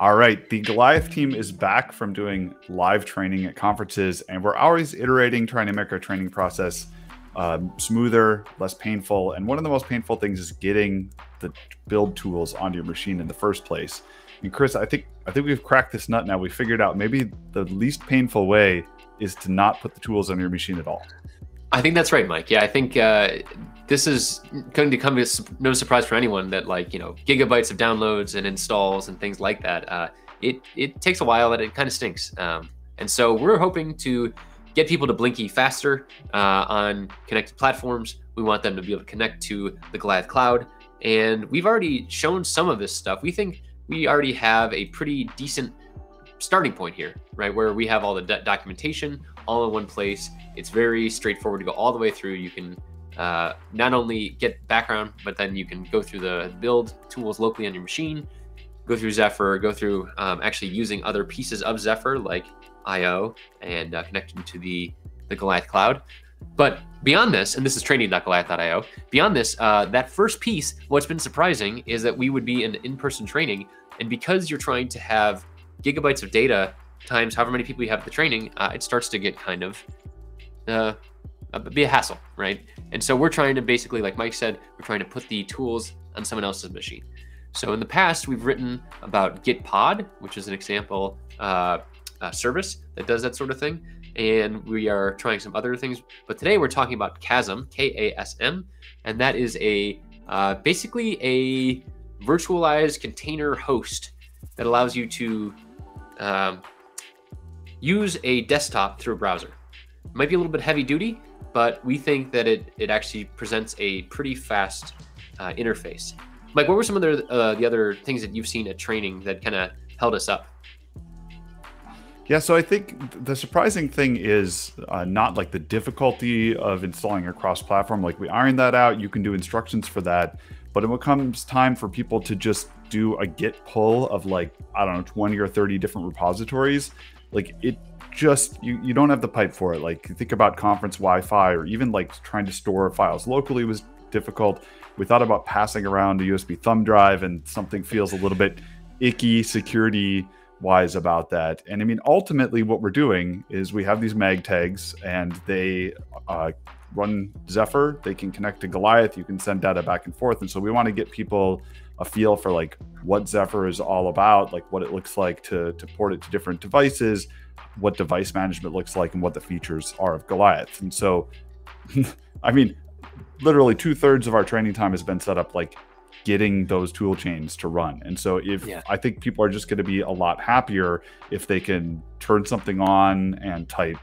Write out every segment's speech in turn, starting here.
All right, the Golioth team is back from doing live training at conferences, and we're always iterating, trying to make our training process um, smoother, less painful. And one of the most painful things is getting the build tools onto your machine in the first place. And Chris, I think I think we've cracked this nut now. We figured out maybe the least painful way is to not put the tools on your machine at all. I think that's right, Mike. Yeah, I think uh, this is going to come as no surprise for anyone that like you know gigabytes of downloads and installs and things like that. Uh, it it takes a while and it kind of stinks. Um, and so we're hoping to get people to Blinky faster uh, on connected platforms. We want them to be able to connect to the Golioth Cloud, and we've already shown some of this stuff. We think we already have a pretty decent starting point here, right? Where we have all the do- documentation all in one place. It's very straightforward to go all the way through. You can uh, not only get background, but then you can go through the build tools locally on your machine, go through Zephyr, go through um, actually using other pieces of Zephyr like IO and uh, connecting to the, the Golioth cloud. But beyond this, and this is training.golioth.io, beyond this, uh, that first piece, what's been surprising is that we would be an in person training. And because you're trying to have gigabytes of data times however many people you have at the training, uh, it starts to get kind of uh, be a hassle, right? And so we're trying to basically, like Mike said, we're trying to put the tools on someone else's machine. So in the past, we've written about Git Pod, which is an example uh, service that does that sort of thing. And we are trying some other things. But today we're talking about Kasm, K A S M, and that is a uh, basically a virtualized container host that allows you to um, use a desktop through a browser. It might be a little bit heavy duty, but we think that it, it actually presents a pretty fast uh, interface. Mike, what were some of the, uh, the other things that you've seen at training that kind of held us up? Yeah, so I think the surprising thing is uh, not like the difficulty of installing a cross platform. Like we ironed that out, you can do instructions for that. But when it comes time for people to just do a git pull of like, I don't know, 20 or 30 different repositories, like it just you, you don't have the pipe for it. Like think about conference wi-fi or even like trying to store files locally was difficult. We thought about passing around a usb thumb drive and something feels a little bit icky security wise about that. And i mean ultimately what we're doing is we have these mag tags and they uh, run zephyr. They can connect to golioth. You can send data back and forth. And so we want to get people a feel for like what zephyr is all about like what it looks like to to port it to different devices what device management looks like and what the features are of Golioth. And so, I mean, literally two thirds of our training time has been set up like getting those tool chains to run. And so, if yeah. I think people are just going to be a lot happier if they can turn something on and type,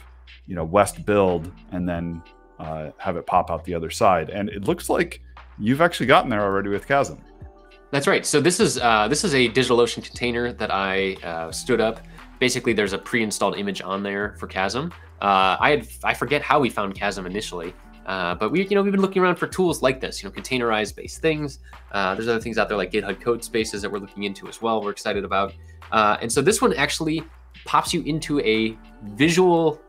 you know, West build and then uh, have it pop out the other side. And it looks like you've actually gotten there already with Kasm. That's right. So this is uh, this is a DigitalOcean container that I uh, stood up basically there's a pre-installed image on there for Kasm. Uh, I had I forget how we found Kasm initially, uh, but we you know we've been looking around for tools like this, you know, containerized based things. Uh, there's other things out there like GitHub code spaces that we're looking into as well. We're excited about, uh, and so this one actually pops you into a visual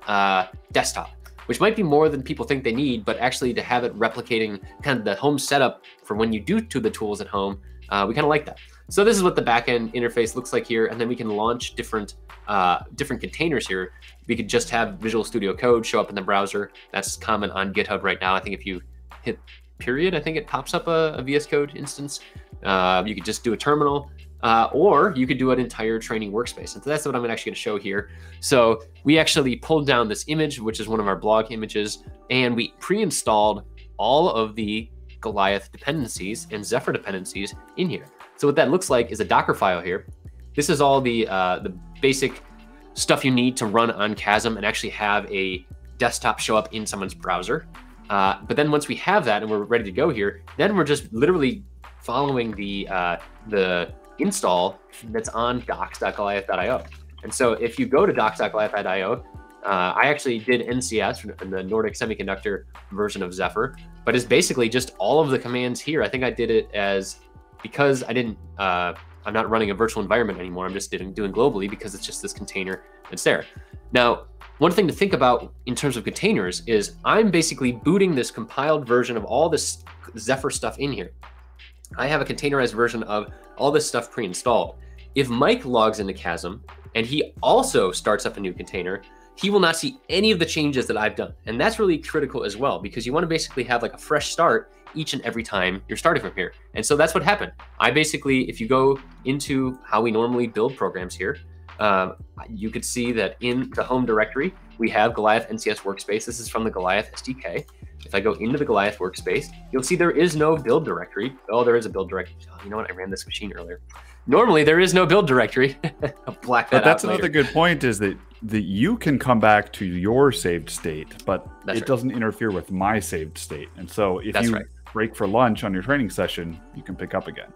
desktop. Which might be more than people think they need, but actually to have it replicating kind of the home setup for when you do to the tools at home, uh, we kind of like that. So this is what the backend interface looks like here, and then we can launch different uh, different containers here. We could just have Visual Studio Code show up in the browser. That's common on GitHub right now. I think if you hit period, I think it pops up a, a VS Code instance. Uh, you could just do a terminal, uh, or you could do an entire training workspace. And so that's what I'm actually going to show here. So we actually pulled down this image, which is one of our blog images, and we pre-installed all of the Golioth dependencies and Zephyr dependencies in here. So what that looks like is a Docker file here. This is all the uh, the basic stuff you need to run on Kasm and actually have a desktop show up in someone's browser. Uh, but then once we have that and we're ready to go here, then we're just literally following the uh, the install that's on docs.golioth.io. And so if you go to docs.golioth.io, uh, I actually did NCS the Nordic Semiconductor version of Zephyr, but it's basically just all of the commands here. I think I did it as because I didn't uh, I'm not running a virtual environment anymore. I'm just doing, doing globally because it's just this container that's there. Now, one thing to think about in terms of containers is I'm basically booting this compiled version of all this Zephyr stuff in here. I have a containerized version of all this stuff pre-installed. If Mike logs into Kasm and he also starts up a new container, he will not see any of the changes that I've done. And that's really critical as well, because you want to basically have like a fresh start each and every time you're starting from here. And so that's what happened. I basically, if you go into how we normally build programs here, um, you could see that in the home directory, we have Golioth NCS workspace. This is from the Golioth SDK. If I go into the Golioth workspace, you'll see there is no build directory. Oh, there is a build directory. Oh, you know what? I ran this machine earlier. Normally, there is no build directory. I'll black that but that's another good point is that, that you can come back to your saved state, but that's it right. doesn't interfere with my saved state. And so if That's you right. break for lunch on your training session, you can pick up again.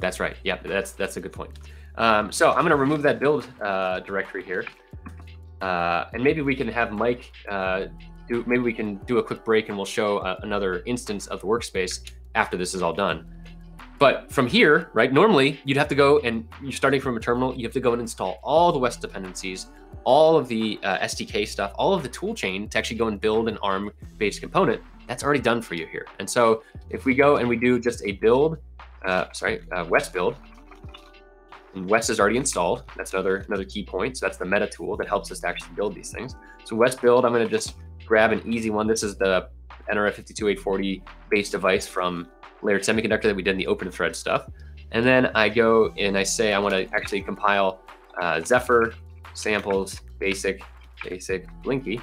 That's right. Yeah, that's that's a good point. Um, so I'm going to remove that build uh, directory here, uh, and maybe we can have Mike uh, do. Maybe we can do a quick break, and we'll show uh, another instance of the workspace after this is all done. But from here, right? Normally, you'd have to go and you're starting from a terminal. You have to go and install all the West dependencies, all of the uh, SDK stuff, all of the tool chain to actually go and build an ARM-based component. That's already done for you here. And so if we go and we do just a build, uh, sorry, uh, West build, and West is already installed. That's another another key point. So that's the meta tool that helps us to actually build these things. So West build, I'm going to just grab an easy one. This is the NRF 52840 base device from Layered Semiconductor that we did in the open thread stuff. And then I go and I say I want to actually compile uh, Zephyr samples basic basic Blinky.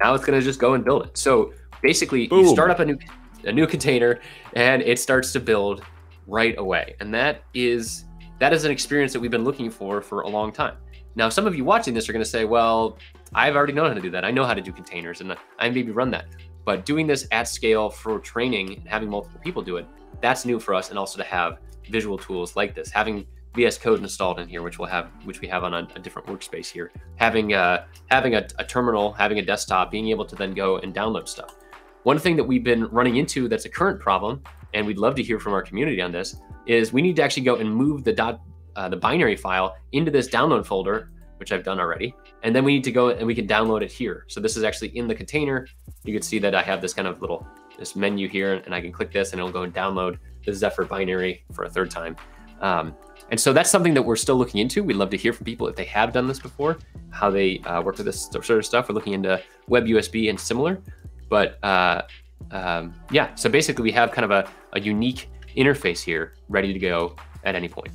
Now it's going to just go and build it. So basically, you start up a new a new container and it starts to build right away. And that is that is an experience that we've been looking for for a long time. Now, some of you watching this are going to say, "Well, I've already known how to do that. I know how to do containers, and I maybe run that." But doing this at scale for training and having multiple people do it, that's new for us. And also to have visual tools like this, having VS Code installed in here, which we'll have, which we have on a, a different workspace here, having uh, having a, a terminal, having a desktop, being able to then go and download stuff. One thing that we've been running into that's a current problem, and we'd love to hear from our community on this, is we need to actually go and move the dot uh, the binary file into this download folder, which I've done already, and then we need to go and we can download it here. So this is actually in the container. You can see that I have this kind of little this menu here, and I can click this, and it'll go and download the Zephyr binary for a third time. Um, and so that's something that we're still looking into. We'd love to hear from people if they have done this before, how they uh, work with this sort of stuff. We're looking into web USB and similar. But uh, um, yeah, so basically we have kind of a, a unique interface here ready to go at any point.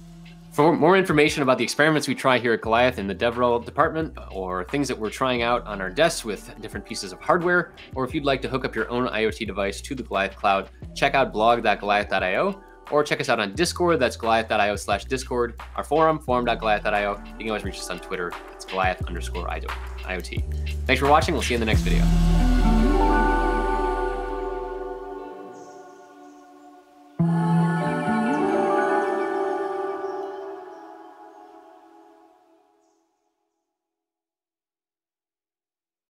For more information about the experiments we try here at Golioth in the DevRel department, or things that we're trying out on our desks with different pieces of hardware, or if you'd like to hook up your own IoT device to the Golioth cloud, check out blog.golioth.io, or check us out on Discord. That's golioth.io slash Discord. Our forum, forum.golioth.io. You can always reach us on Twitter. It's Golioth underscore IoT. Thanks for watching. We'll see you in the next video.